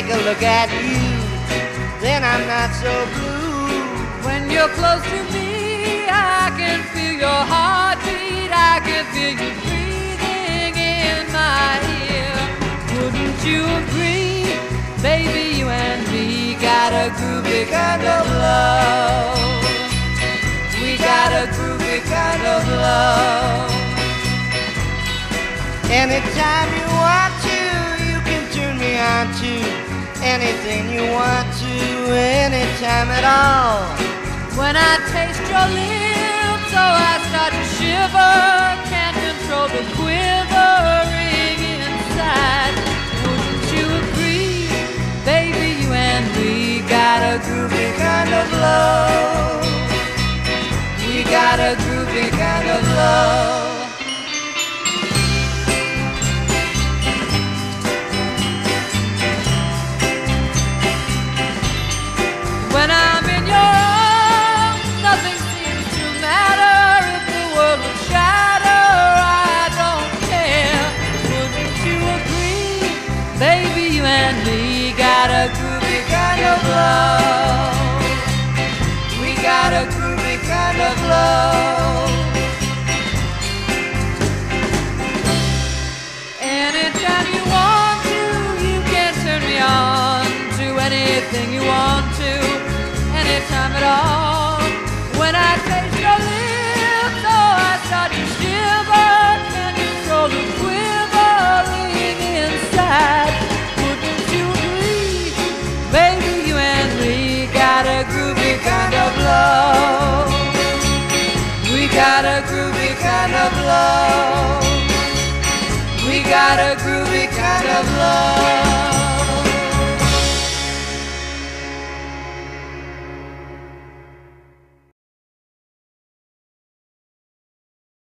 take a look at you, then I'm not so blue. When you're close to me, I can feel your heartbeat. I can feel you breathing in my ear. Wouldn't you agree, baby? You and me got a groovy kind of love. We got a groovy kind of love. Anytime anything you want to, anytime at all. When I taste your lips, oh, I start to shiver. Can't control the quivering inside. Wouldn't you agree, baby? You and me got a groovy kind of love. Me got a groovy kind of love. We got a groovy kind of love. Anytime you want to, you can turn me on to anything you want to, a groovy kind of love. We got a groovy kind of love. We got a groovy kind of love.